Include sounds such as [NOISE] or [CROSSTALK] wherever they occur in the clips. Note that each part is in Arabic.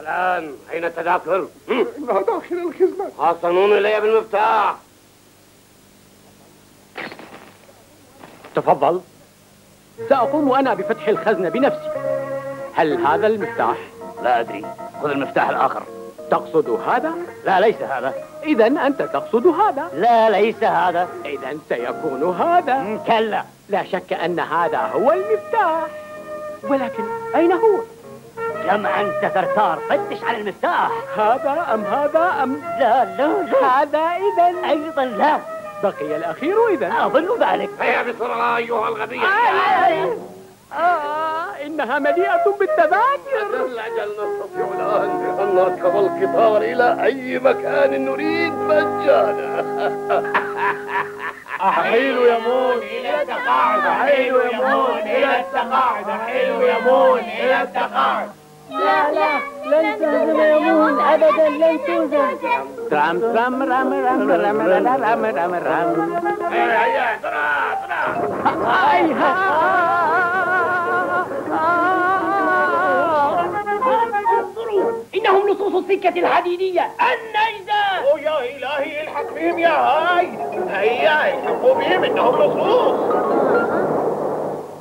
الآن أين التذاكر؟ إنها داخل الخزنة حاصلون إلي بالمفتاح تفضل. سأقوم أنا بفتح الخزنة بنفسي. هل هذا المفتاح؟ لا أدري. خذ المفتاح الآخر. تقصد هذا؟ لا ليس هذا. إذا أنت تقصد هذا. لا ليس هذا. إذا سيكون هذا. كلا. لا شك أن هذا هو المفتاح. ولكن أين هو؟ كم أنت ثرثار فتش على المفتاح. هذا أم هذا أم؟ لا لا لا. هذا إذا أيضا لا. بقي الأخير إذا أظن ذلك. هيا بسرعة أيها الغبي. آه إنها مليئة بالتذاكر أجل أجل نستطيع الآن أن نركب القطار إلى أي مكان نريد مجانا. [LAUGHS] حلو يا مون إلى التقاعد. حلو يا مون إلى التقاعد. حلو يا مون إلى التقاعد. لا لا لن تهزم يمون أبدا لن تهزم ترام ترام رام رام رام رام رام رام رام هيا هيا ترى أي ها انظروا إنهم لصوص السكة الحديدية النيزة أوه يا إلهي الحق بهم يا هاي هيا الحقوا بهم إنهم لصوص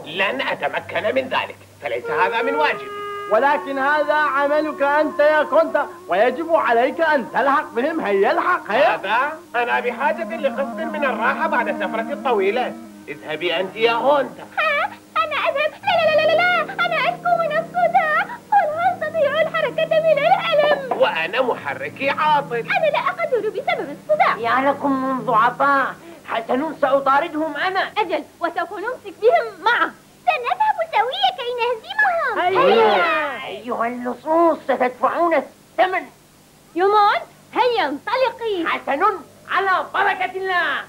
لن أتمكن من ذلك فليس هذا من واجبي ولكن هذا عملك أنت يا كونتا ويجب عليك أن تلحق بهم. هيا الحق هيا. هذا أنا بحاجة لقسط من الراحة بعد السفرة الطويلة. اذهبي أنت يا هونتا ها أنا أذهب. لا لا لا لا لا أنا أشكو من الصداع ولا أستطيع الحركة من الألم؟ وأنا محركي عاطل. أنا لا أقدر بسبب الصداع يا لكم من ضعفاء حسن سأطاردهم أنا. أجل وسوف نمسك بهم معه. سنذهب سويا كي نهزمهم. هيا. أيها اللصوص ستدفعون الثمن. يومون هيا انطلقي. حسن على بركة الله.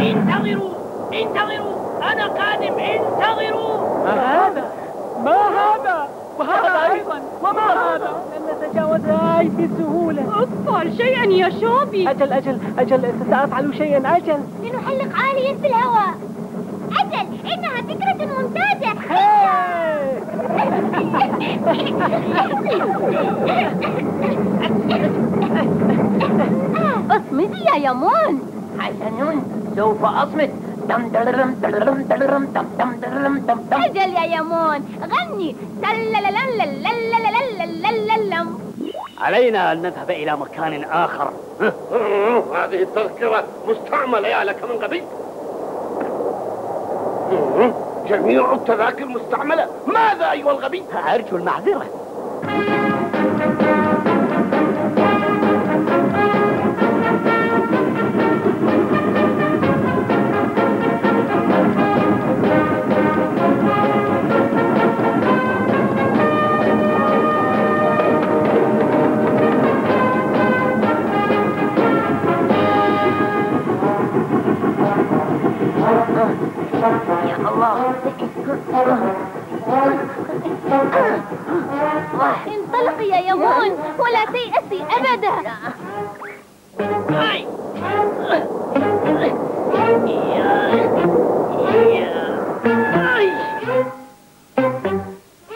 انتظروا انتظروا. أنا قادم انتظروا. ما هذا؟ ما هذا؟ وهذا أيضا. وما هذا لن نتجاوز هاي بسهولة افعل شيئا يا شوبي. أجل أجل أجل. سأفعل شيئا. أجل. لنحلق عاليا في الهواء. أجل. إنها فكرة ممتازة. [LAUGHS] اصمدي يا يمون. حسن سوف أصمت. أجل يا يمون غني علينا أن نذهب إلى مكان آخر هذه التذكرة مستعملة يا لك من غبي جميع التذاكر مستعملة ماذا أيها الغبي أرجو المعذرة انطلقي يا يمون ولا تيأسي أبدا. هاي.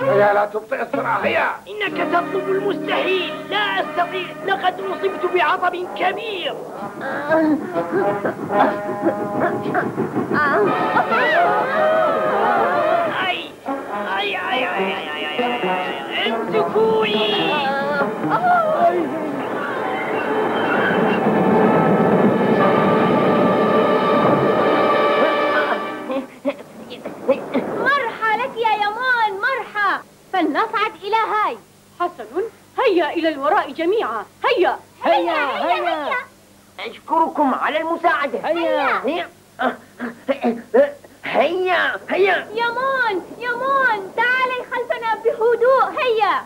هيا لا تبطئ السرعة هيا إنك تطلب المستحيل. لا أستطيع. لقد أصبت بعصب كبير. مرحى لك يا يمان مرحى. فلنصعد إلى هاي. حسن هيا إلى الوراء جميعا. هيا. هيا هيا أشكركم على المساعدة. هيا. هيا هيا هيا. تعالي خلفنا بهدوء. هيا.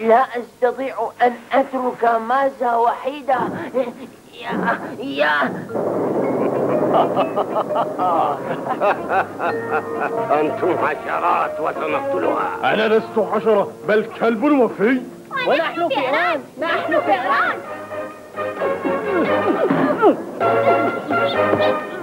لا أستطيع أن أترك مازا وحيدة يا يا [LAUGHS] أنتم حشرات وسنقتلها. أنا لست حشرة بل كلب وفي. ونحن فئران. نحن فئران. [LAUGHS]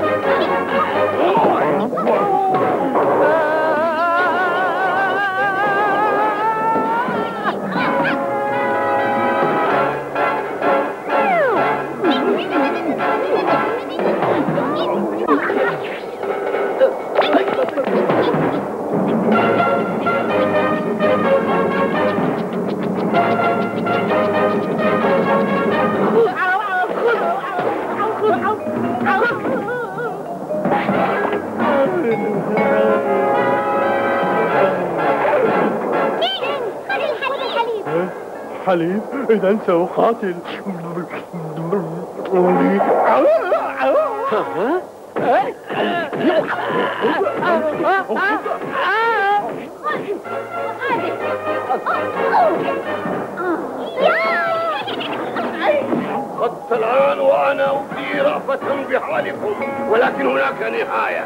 حليب. إذا سأقاتل. حتى الآن وأنا أبدي رأفة بحالكم ولكن هناك نهاية.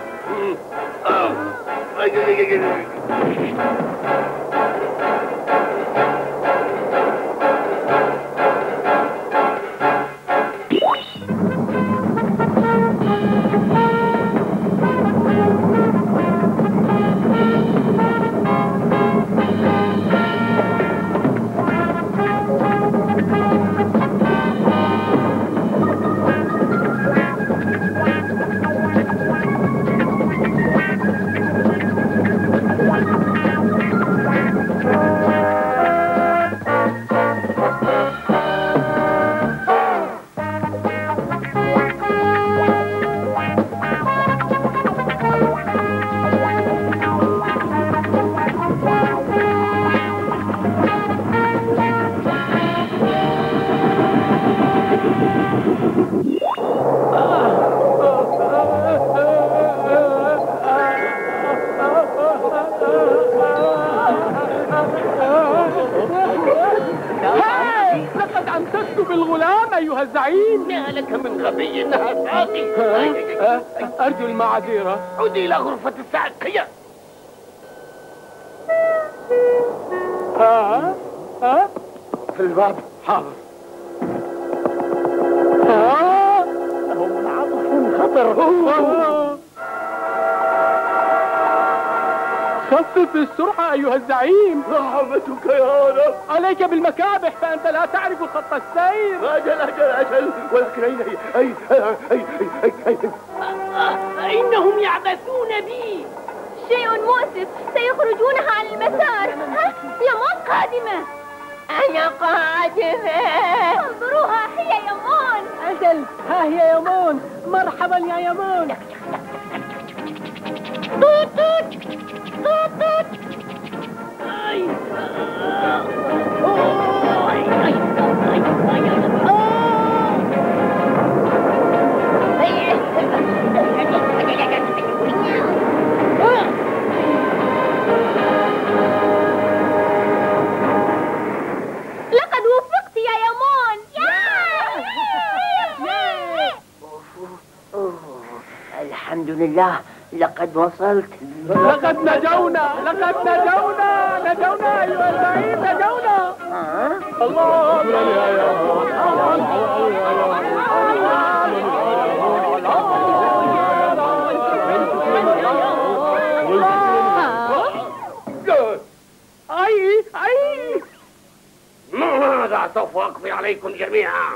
أمسكت بالغلام أيها الزعيم. ما لك من غبي؟ إنها ساقي. أرجو المعذرة عودي إلى غرفة الساقية. ها؟ ها؟ في الباب. حاضر. ها؟ هم عطف خطر. خفف السرعة أيها الزعيم. رحمتك يا رب. عليك بالمكابح فأنت لا تعرف خط السير. أجل أجل أجل. ولكن أين هي؟ أي أي أي أي أي إنهم يعبثون بي. شيء مؤسف سيخرجونها عن المسار. ها؟ يمون قادمة؟ أنا قادمة. انظروها هي يمون أجل ها هي يمون مرحبا يا يمون Tút tút. Tút tút. Ai. Ôi. Ai. Ai. Ai. Ai. Ai. Ai. لقد وصلت. لقد نجونا لقد نجونا نجونا أيها الزعيم نجونا. ها؟ الله أي سوف أقضي عليكم جميعا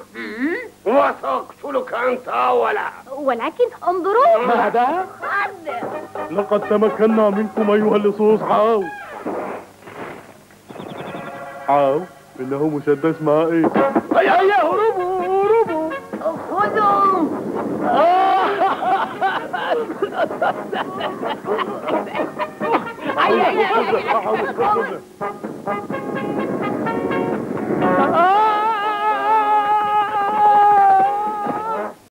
وسأقتلك أنت أولا ولكن انظروا ماذا؟ لقد تمكنا منكم أيها اللصوص عاو عاو إنه مسدس مائي هيا هيا هربوا هربوا خذوا هيا هيا